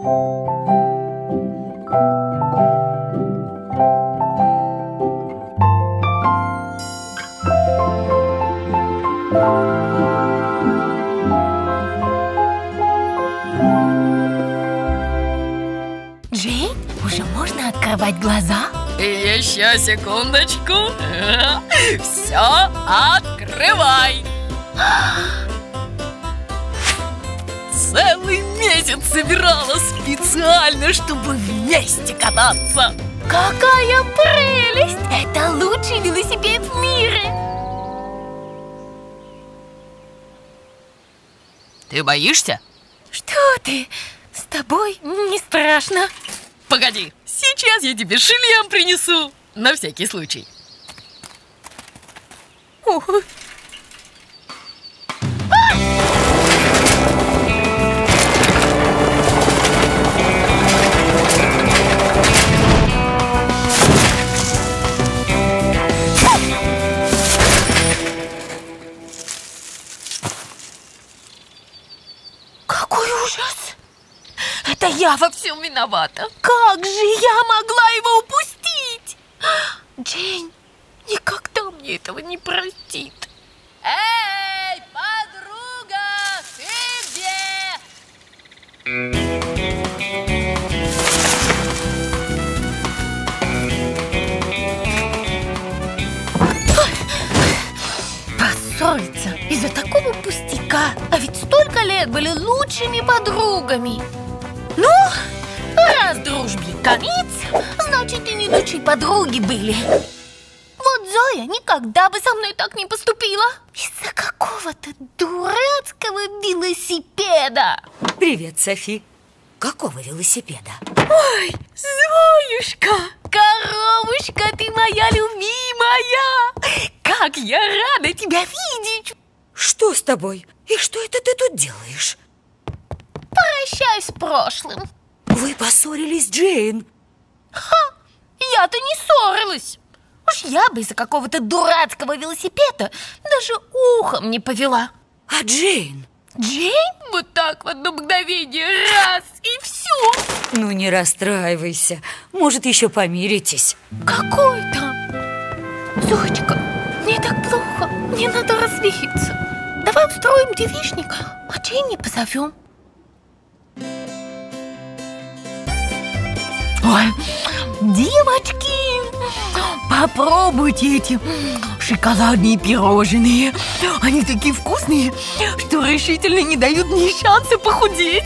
Джейн, уже можно открывать глаза? Еще секундочку. Все, открывай. Целый месяц собирала специально, чтобы вместе кататься. Какая прелесть! Это лучший велосипед в мире! Ты боишься? Что ты? С тобой не страшно. Погоди, сейчас я тебе шлем принесу. На всякий случай. Ох, я во всем виновата. Как же я могла его упустить? Джейн никогда мне этого не простит. Эй, подруга, ты где? Поссориться из-за такого пустяка. А ведь столько лет были лучшими подругами. Ну, раз дружбе конец, значит и не лучшие подруги были. Вот Зоя никогда бы со мной так не поступила. Из-за какого-то дурацкого велосипеда. Привет, Софи. Какого велосипеда? Ой, Зоюшка, коровушка, ты моя любимая. Как я рада тебя видеть. Что с тобой? И что это ты тут делаешь? Прощаюсь с прошлым. Вы поссорились, Джейн. Ха! Я-то не ссорилась. Уж я бы из-за какого-то дурацкого велосипеда даже ухом не повела. А Джейн? Джейн вот так в одно мгновение раз и все. Ну, не расстраивайся. Может, еще помиритесь. Какой там? Зоечка, мне так плохо. Мне надо развеяться. Давай устроим девичник, а Джейн не позовем. Ой, девочки, попробуйте эти шоколадные пирожные. Они такие вкусные, что решительно не дают мне шанса похудеть.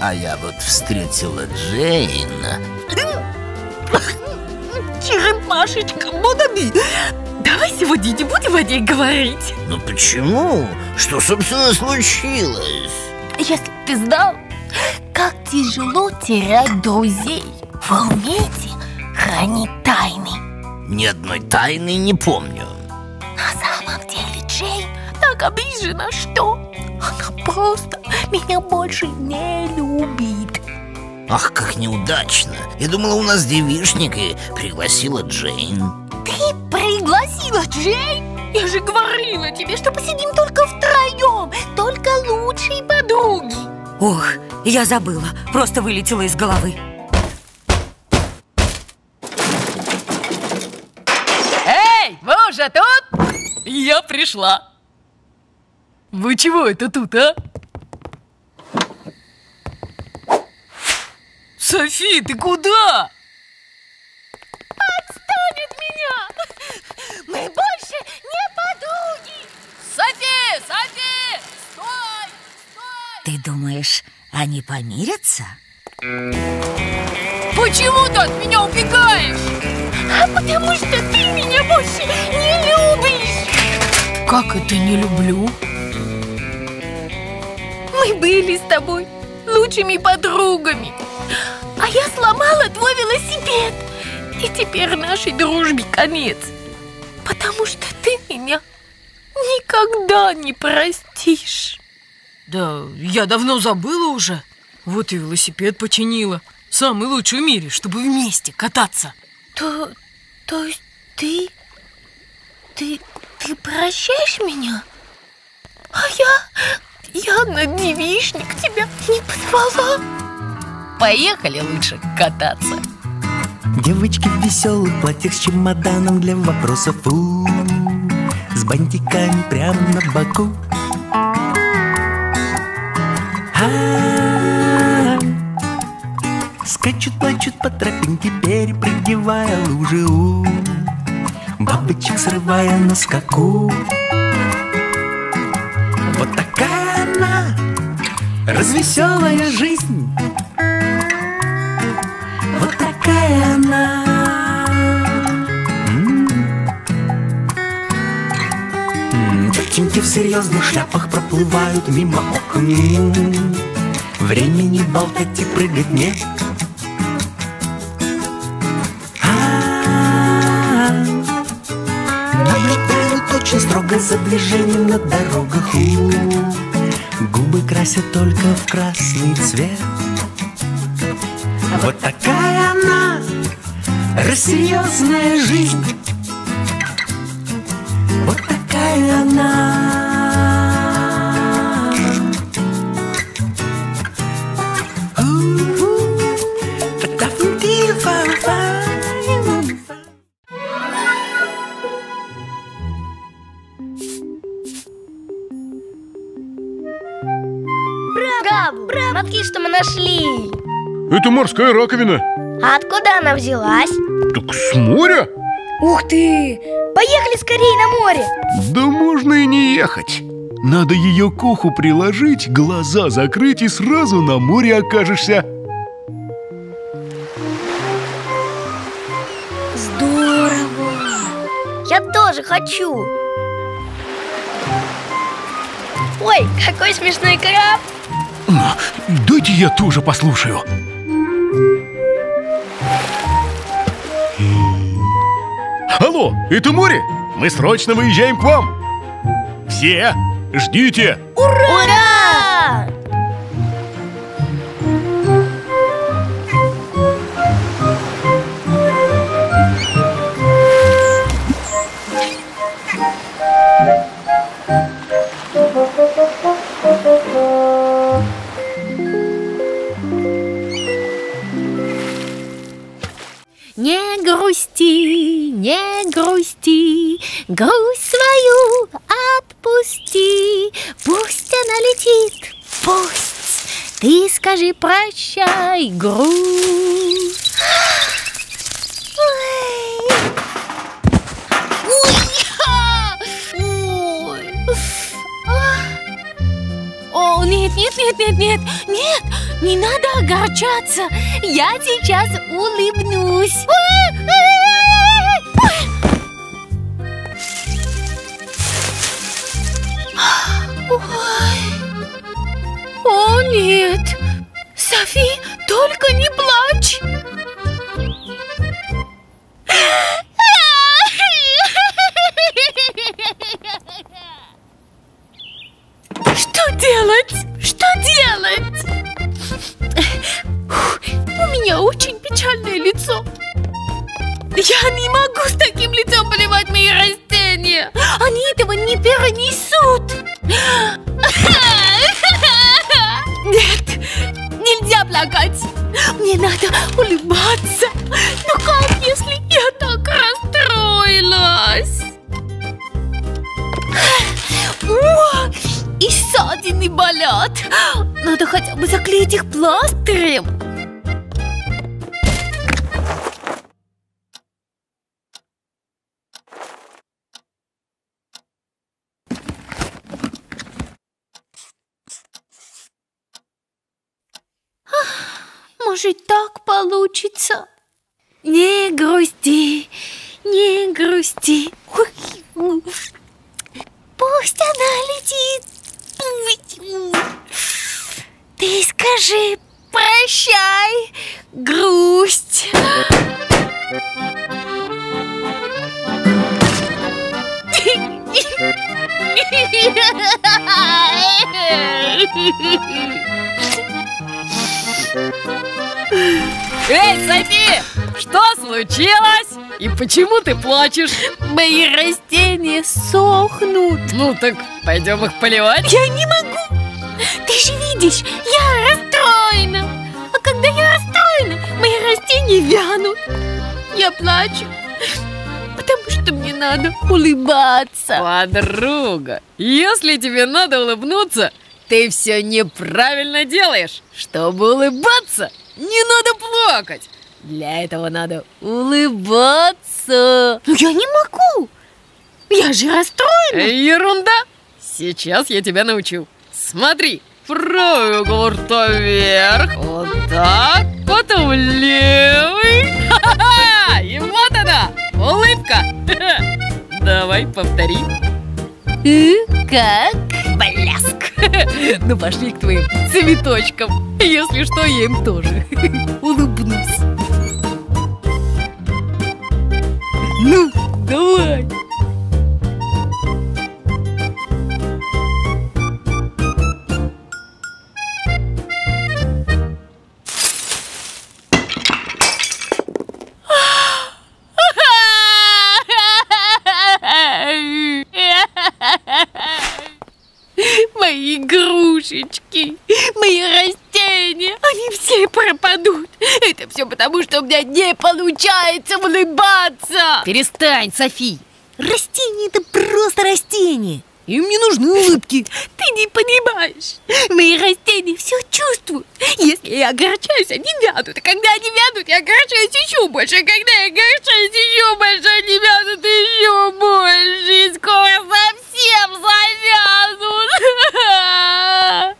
А я вот встретила Джейн. Черепашечка, Модаби, давай сегодня не будем о ней говорить. Ну почему? Что, собственно, случилось? Если б ты знал, как тяжело терять друзей. Вы умеете хранить тайны? Ни одной тайны не помню. На самом деле Джейн так обижена, что она просто меня больше не любит. Ах, как неудачно. Я думала, у нас девишник и пригласила Джейн. Ты пригласила Джейн? Я же говорила тебе, что посидим только втроем, только лучшие подруги. Ох, я забыла. Просто вылетела из головы. Эй, вы уже тут? Я пришла. Вы чего это тут, а? Софи, ты куда? Отстань от меня! Мы больше не подруги! Софи, Софи! Стой! Стой! Ты думаешь, они помирятся? Почему ты от меня убегаешь? А потому что ты меня больше не! Как это не люблю? Мы были с тобой лучшими подругами. А я сломала твой велосипед. И теперь нашей дружбе конец. Потому что ты меня никогда не простишь. Да, я давно забыла уже. Вот и велосипед починила. Самый лучший в мире, чтобы вместе кататься. То, то есть ты, ты, ты прощаешь меня? А я, я на девичник тебя не позвала. Поехали лучше кататься Девочки в веселых платьях с чемоданом для вопросов у С бантиками прямо на боку А-а-а. Скачут, плачут по тропинке, перепрыгивая лужи у Бабочек срывая на скаку. Вот такая она, развеселая жизнь. Вот такая она. М. М, Тетеньки в серьезных шляпах проплывают мимо окон. Времени болтать и прыгать нет очень строго за движением на дорогах У, Губы красят только в красный цвет. Вот такая она, рассерьезная жизнь. Вот такая она Это морская раковина А откуда она взялась? Так с моря? Ух ты! Поехали скорее на море! Да можно и не ехать Надо ее к уху приложить, глаза закрыть и сразу на море окажешься Здорово! Я тоже хочу! Ой, какой смешной краб! Дайте я тоже послушаю Алло, это море? Мы срочно выезжаем к вам Все, ждите Ура! Нет, нет, нет, нет, нет, не надо огорчаться. Я сейчас улыбнусь. Ой. О, нет. Софи, только не плачь. Что делать? Меня очень печальное лицо. Я не могу с таким лицом поливать мои растения. Они этого не перенесут. Нет, нельзя плакать. Мне надо улыбаться. Но как, если я так расстроилась? О, и ссадины болят. Надо хотя бы заклеить их пластырем. Может, так получится? Не грусти, не грусти. Пусть она летит. Ты скажи прощай, грусть. Эй, Софи, что случилось? И почему ты плачешь? Мои растения сохнут. Ну так пойдем их поливать Я не могу. Ты же видишь, я расстроена. А когда я не вянут. Я плачу, потому что мне надо улыбаться. Подруга, если тебе надо улыбнуться, ты все неправильно делаешь. Чтобы улыбаться, не надо плакать. Для этого надо улыбаться. Но я не могу. Я же расстроена. Ерунда. Сейчас я тебя научу. Смотри, правый угол рта вверх, вот так, потом левый. Ха-ха-ха! И вот она, улыбка. Давай повтори. Как? Блеск! Ну пошли к твоим цветочкам. Если что, я им тоже улыбнусь. Ну, давай. Игрушечки, мои растения, они все пропадут. Это все потому, что у меня не получается улыбаться. Перестань, Софи. Растение это просто растение. Им не нужны улыбки. Ты не понимаешь. Мои растения все чувствуют. Если я огорчаюсь, они вянут. А когда они вянут, я огорчаюсь еще больше. А когда я огорчаюсь еще больше, они вянут еще больше. И скоро совсем завянут.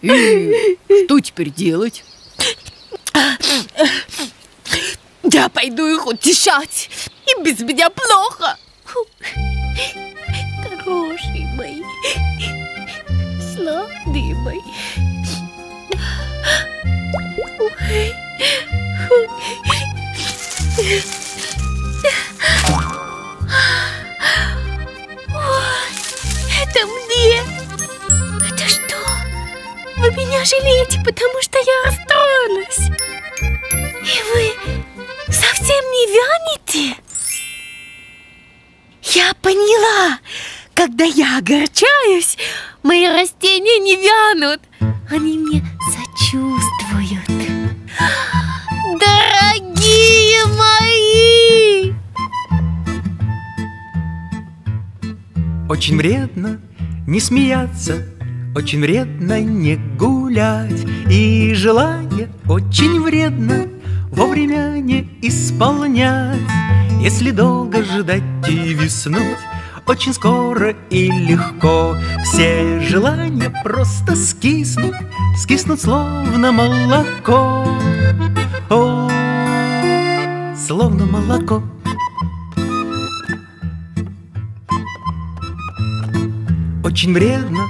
И что теперь делать? Я пойду их утешать. Им без меня плохо. Хороший мой, славный мой. Ой. Ой, Это мне. Это что? Вы меня жалеете, потому что я расстроилась. И вы совсем не вянете? Я поняла. Когда я огорчаюсь, мои растения не вянут. Они мне сочувствуют. Дорогие мои! Очень вредно не смеяться, очень вредно не гулять, и желание очень вредно вовремя не исполнять. Если долго ждать и виснуть, очень скоро и легко. Все желания просто скиснут, скиснут словно молоко. О, словно молоко. Очень вредно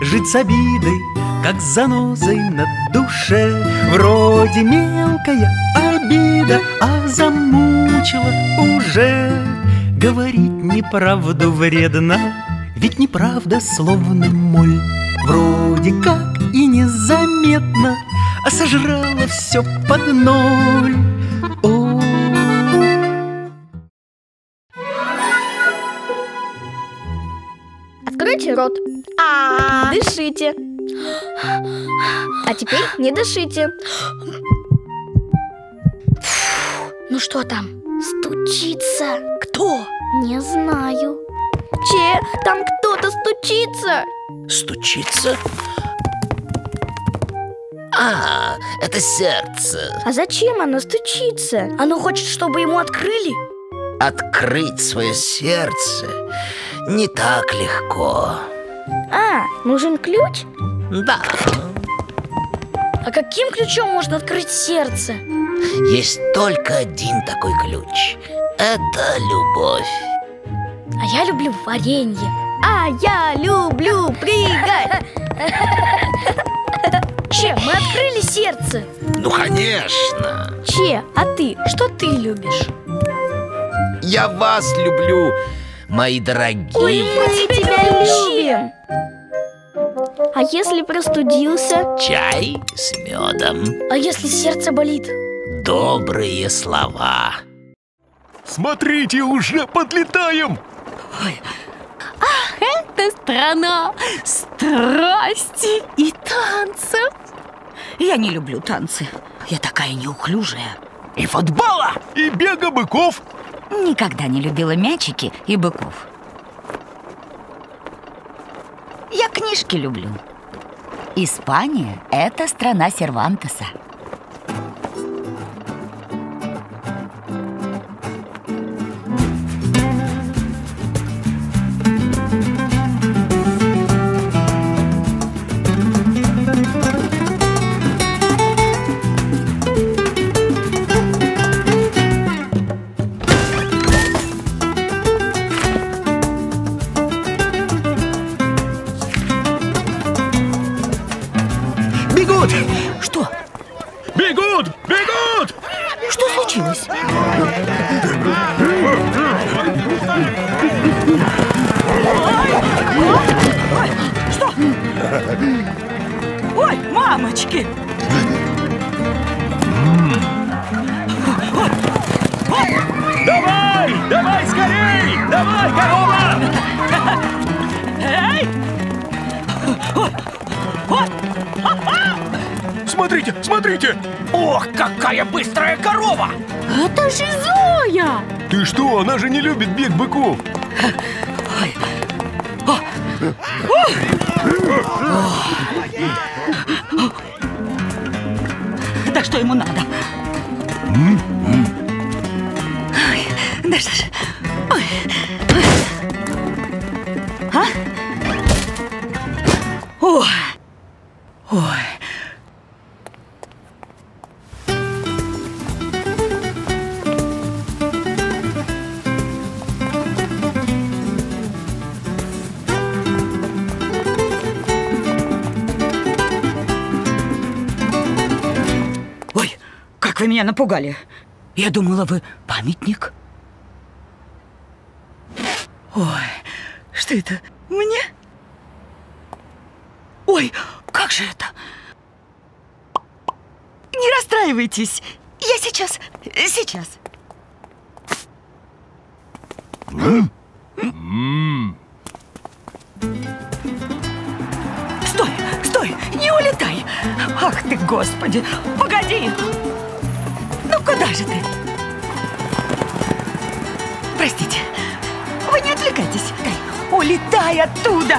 жить с обидой, как с занозой на душе. Вроде мелкая обида, а замучила уже Говорить неправду вредно, ведь неправда словно моль Вроде как и незаметно, а сожрала все под ноль О, Откройте рот. А, дышите. А теперь не дышите. Ну что там? Стучится. Кто? Не знаю. Че, там кто-то стучится. Стучится? А, это сердце. А зачем оно стучится? Оно хочет, чтобы ему открыли? Открыть свое сердце не так легко. А, нужен ключ? Да, А каким ключом можно открыть сердце? есть только один такой ключ. Это любовь. А я люблю варенье. А я люблю прыгать. Че, мы открыли сердце? Ну, конечно. Че, а ты? Что ты любишь? Я вас люблю, мои дорогие. Мы тебя любим. А если простудился? Чай с медом. А если сердце болит? Добрые слова. Смотрите, уже подлетаем! Это страна страсти и танцев. Я не люблю танцы. Я такая неуклюжая. И футбола! И бега быков. Никогда не любила мячики и быков. Я книжки люблю. Испания – это страна Сервантеса. Мамочки! Давай! Давай скорей! Давай, корова! Эй! Смотрите, смотрите! Ох, какая быстрая корова! Это же Зоя! Ты что, она же не любит бег быков. Да что ему надо? Ой, Ой, как вы меня напугали. Я думала, вы памятник. Ой, что это? Мне? Ой, как же это? Не расстраивайтесь. Я сейчас, сейчас. Стой, не улетай. Ах ты, господи, погоди. Ну куда же ты? Простите, вы не отвлекайтесь. Улетай оттуда.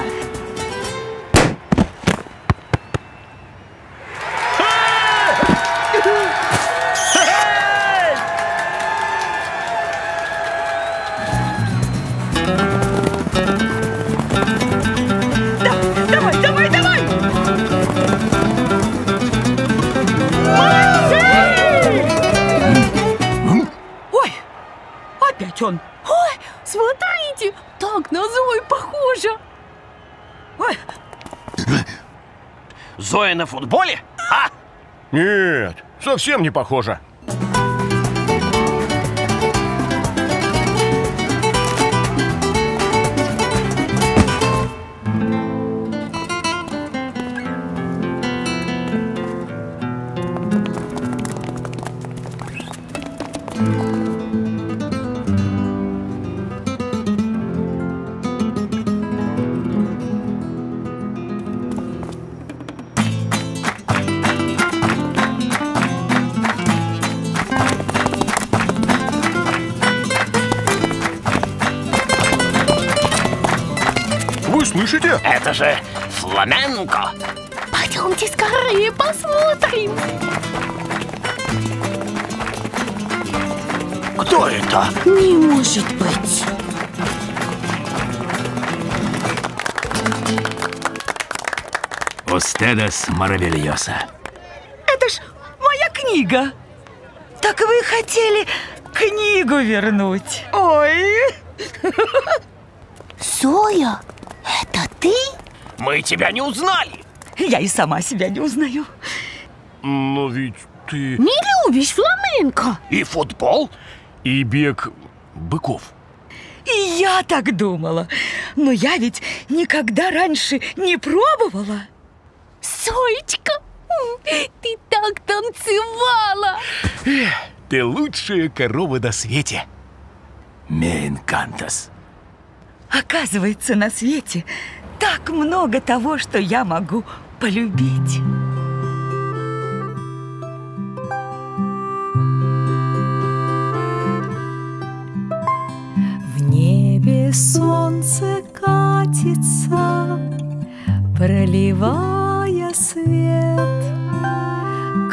Он. Ой, смотрите, так на Зою похоже. Ой, Зоя на футболе? А! Нет, совсем не похоже. Фламенко! Пойдемте скорее посмотрим. Кто это? Не может быть. Устедас Маравильоса. это ж моя книга. Так вы хотели книгу вернуть. Ой, Зоя, это ты? Мы тебя не узнали! я и сама себя не узнаю. Но ведь ты... Не любишь фламенко? И футбол? И бег быков. И я так думала. Но я ведь никогда раньше не пробовала. Зоечка, м, ты так танцевала. Ты лучшая корова на свете. Мейнкантас. Оказывается, на свете так много того, что я могу полюбить. В небе солнце катится, проливая свет,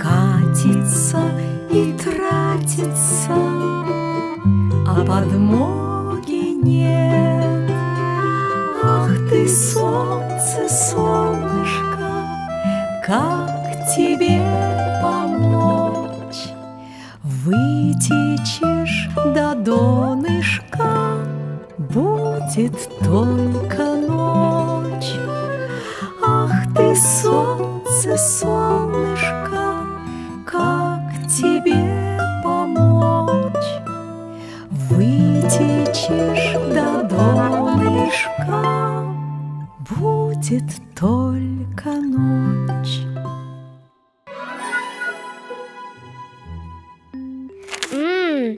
катится и тратится, а подмоги нет. Ты, солнце, солнышко, как тебе помочь? Вытечешь до донышка, будет только ночь. Ах ты, солнце, солнышко, будет только ночь. М,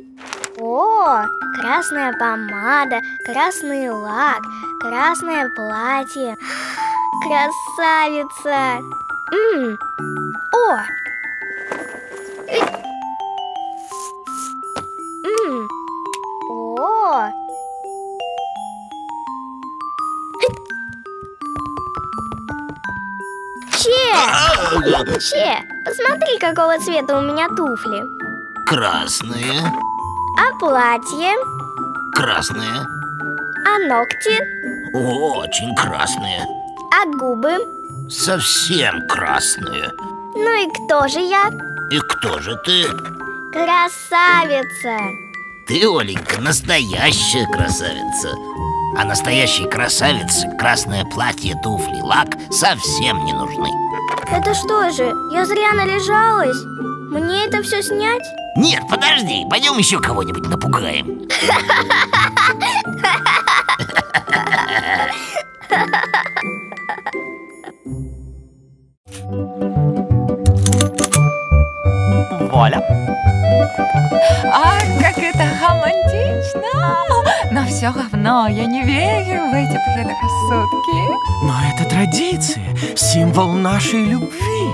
О, красная помада, красный лак, красное платье. Красавица! М, О! Че! Посмотри, какого цвета у меня туфли. Красные, А платье? красные, А ногти? очень красные, А губы? совсем красные. Ну и кто же я? И кто же ты? Красавица! Ты, Оленька, настоящая красавица. А настоящей красавице красное платье, туфли, лак совсем не нужны. Это что же, я зря належалась? Мне это все снять? Нет, подожди, пойдем еще кого-нибудь напугаем. Воля. Ах, как это романтично! Но все равно я не верю в эти предрассудки. Но это традиция, символ нашей любви.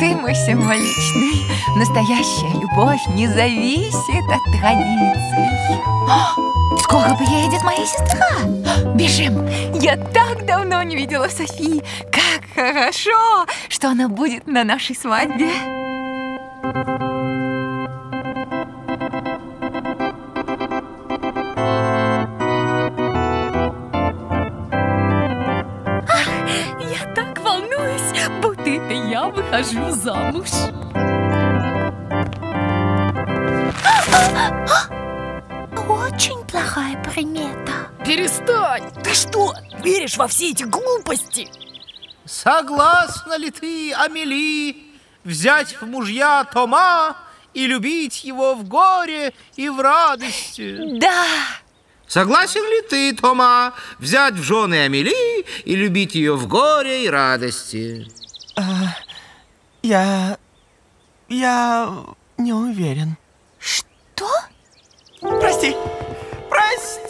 Ты мой символичный. Настоящая любовь не зависит от традиций. О, Скоро приедет моя сестра. Бежим. Я так давно не видела Софии. Как хорошо, что она будет на нашей свадьбе. Выхожу замуж. Очень плохая примета. Перестань! Ты что, веришь во все эти глупости? Согласна ли ты, Амели, взять в мужья Тома и любить его в горе и в радости? Да, Согласен ли ты, Тома, взять в жены Амели и любить ее в горе и радости? Я... я не уверен. что? Прости! Прости!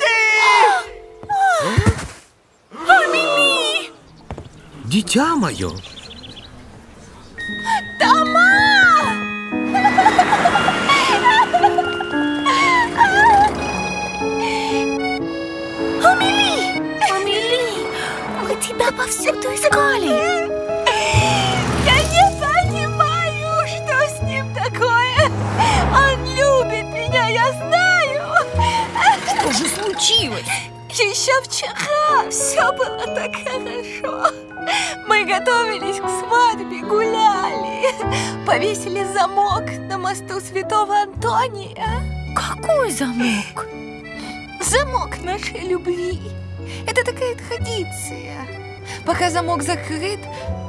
Дитя мое, Еще вчера все было так хорошо. Мы готовились к свадьбе, гуляли. Повесили замок на мосту Святого Антония. Какой замок? Замок нашей любви. Это такая традиция. Пока замок закрыт,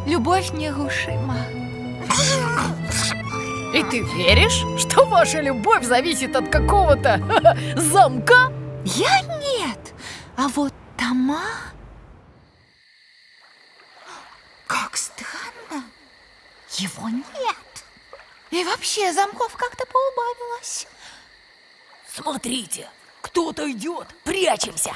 любовь нерушима. И ты веришь, что ваша любовь зависит от какого-то замка? Я нет, а вот Тома... Как странно, его нет. И вообще замков как-то поубавилось. Смотрите, кто-то идет, прячемся.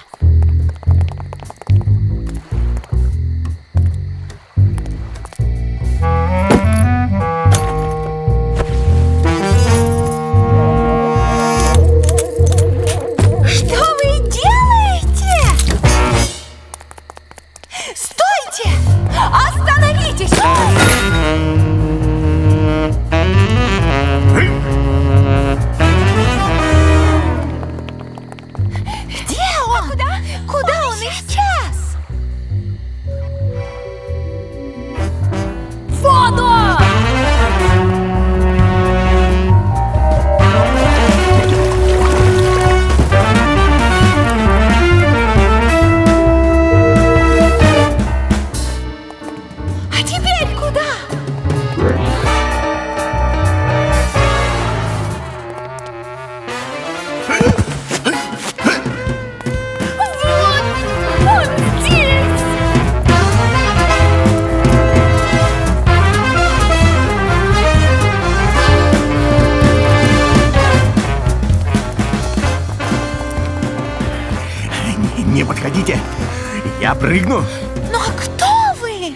Я прыгну? Ну а кто вы?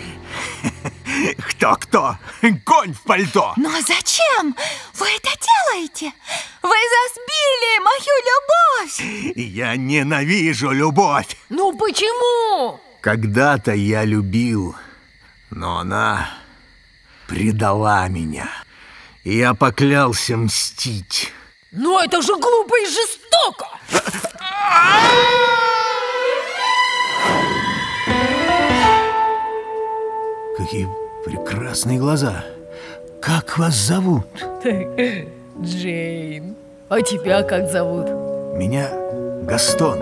Кто-кто? Конь в пальто. Ну а зачем вы это делаете? Вы засбили мою любовь! Я ненавижу любовь. Ну почему? Когда-то я любил, но она предала меня. И я поклялся мстить. Ну это же глупо и жестоко! Какие прекрасные глаза. Как вас зовут? Джейн. А тебя как зовут? Меня Гастон.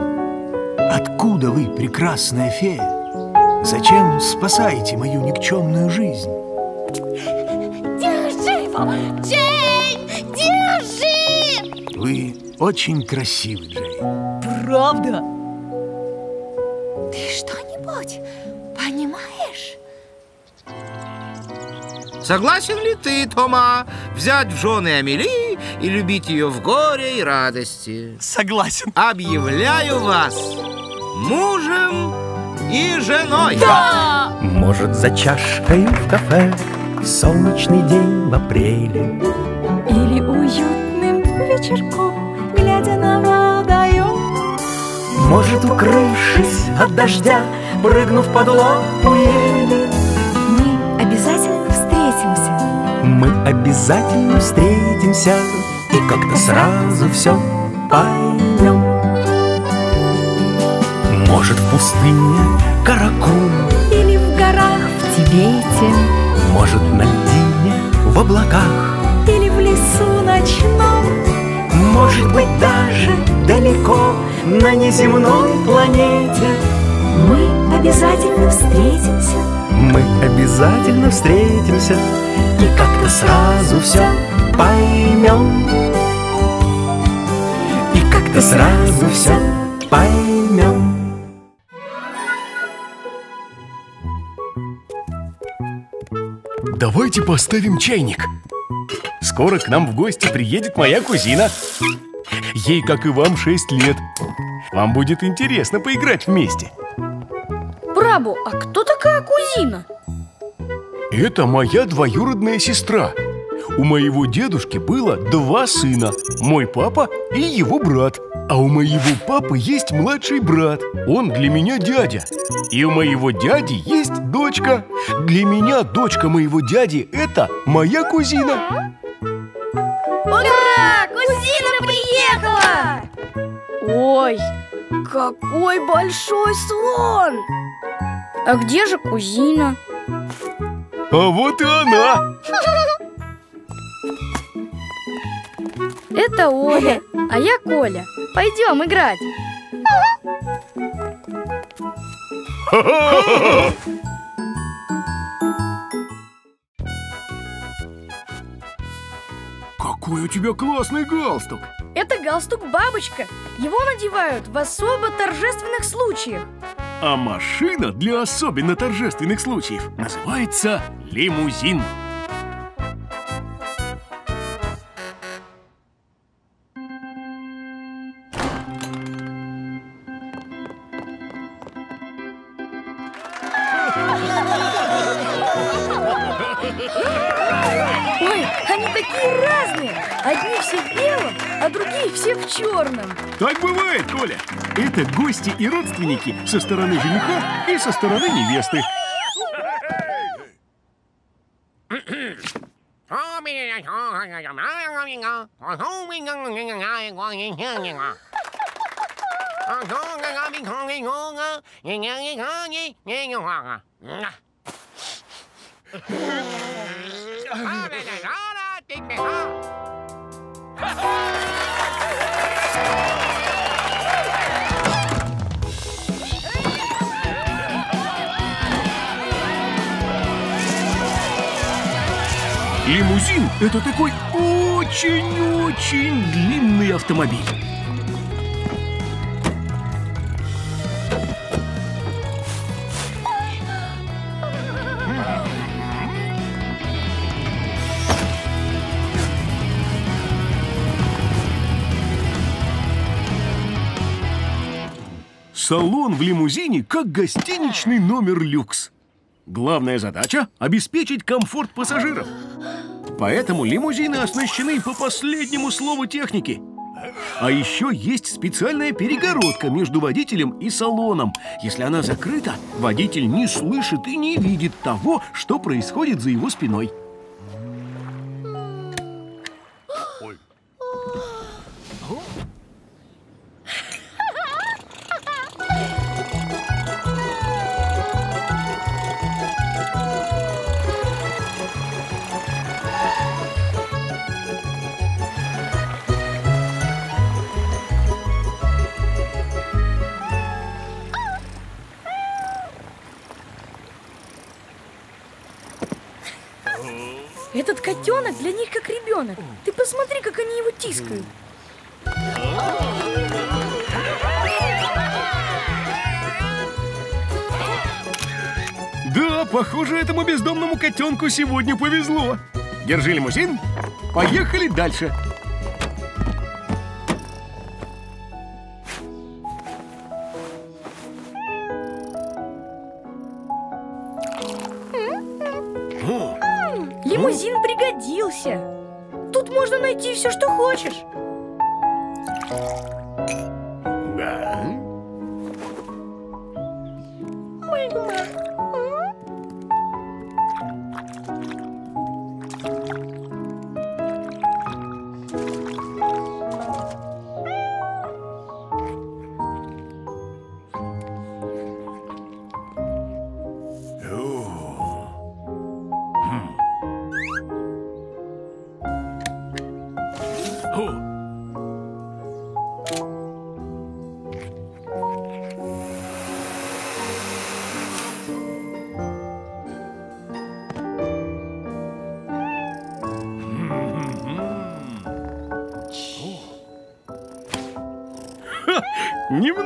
Откуда вы, прекрасная фея? Зачем спасаете мою никчемную жизнь? Держи его! Джейн, держи! Вы очень красивы, Джейн. Правда? Ты что-нибудь понимаешь? Согласен ли ты, Тома, взять в жены Амели и любить ее в горе и радости? Согласен. Объявляю вас мужем и женой. Может, за чашкой в кафе Солнечный день в апреле Или уютным вечерком, глядя на водоем. Может, укрывшись от дождя Прыгнув под лапу ели Мы обязательно встретимся И как-то сразу все поймем Может, в пустыне Каракум Или в горах в Тибете. Может, на льдине в облаках Или в лесу ночном. Может быть, даже далеко На неземной планете Мы обязательно встретимся. Мы обязательно встретимся И как-то сразу все поймем И как-то сразу все поймем Давайте поставим чайник. Скоро к нам в гости приедет моя кузина. Ей, как и вам, 6 лет. Вам будет интересно поиграть вместе. Прабу, а кто такая кузина? Это моя двоюродная сестра. У моего дедушки было два сына, мой папа и его брат. А у моего папы есть младший брат, он для меня дядя. И у моего дяди есть дочка. Для меня дочка моего дяди – это моя кузина. Ура! Кузина приехала! Ой, какой большой слон! А где же кузина? А вот и она. Это Оля, а я Коля. Пойдем играть. Какой у тебя классный галстук. Это галстук-бабочка. Его надевают в особо торжественных случаях. А машина для особенно торжественных случаев называется лимузин. Ой, они такие разные. Одни все в белом, а другие все в черном. Так бывает, Коля. Это гости и родственники со стороны жениха и со стороны невесты. Лимузин – это такой очень-очень длинный автомобиль. Салон в лимузине как гостиничный номер люкс. Главная задача – обеспечить комфорт пассажиров. Поэтому лимузины оснащены по последнему слову техники. А еще есть специальная перегородка между водителем и салоном. Если она закрыта, водитель не слышит и не видит того, что происходит за его спиной. Котенок для них как ребенок. Ты посмотри, как они его тискают. Да, похоже, этому бездомному котенку сегодня повезло. Держи лимузин. Поехали дальше. Хочешь.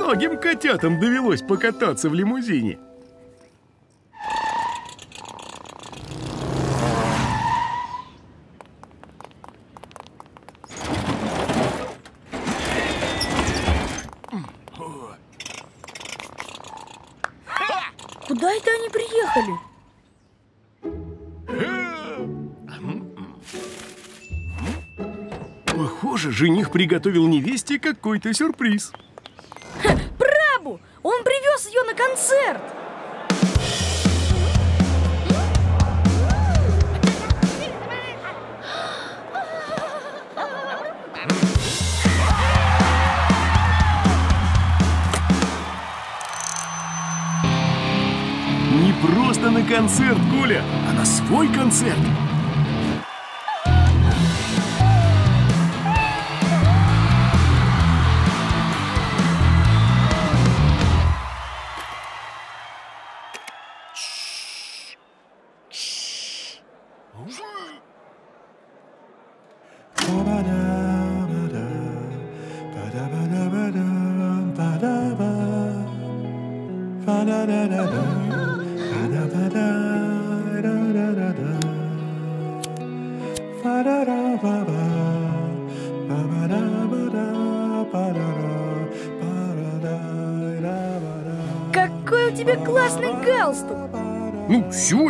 Немногим котятам довелось покататься в лимузине. Куда это они приехали? Похоже, жених приготовил невесте какой-то сюрприз. На концерт, Коля, а на свой концерт.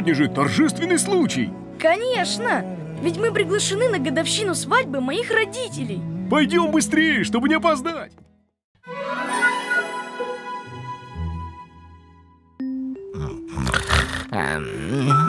Сегодня же торжественный случай. Конечно! Ведь мы приглашены на годовщину свадьбы моих родителей. Пойдем быстрее, чтобы не опоздать. Оля!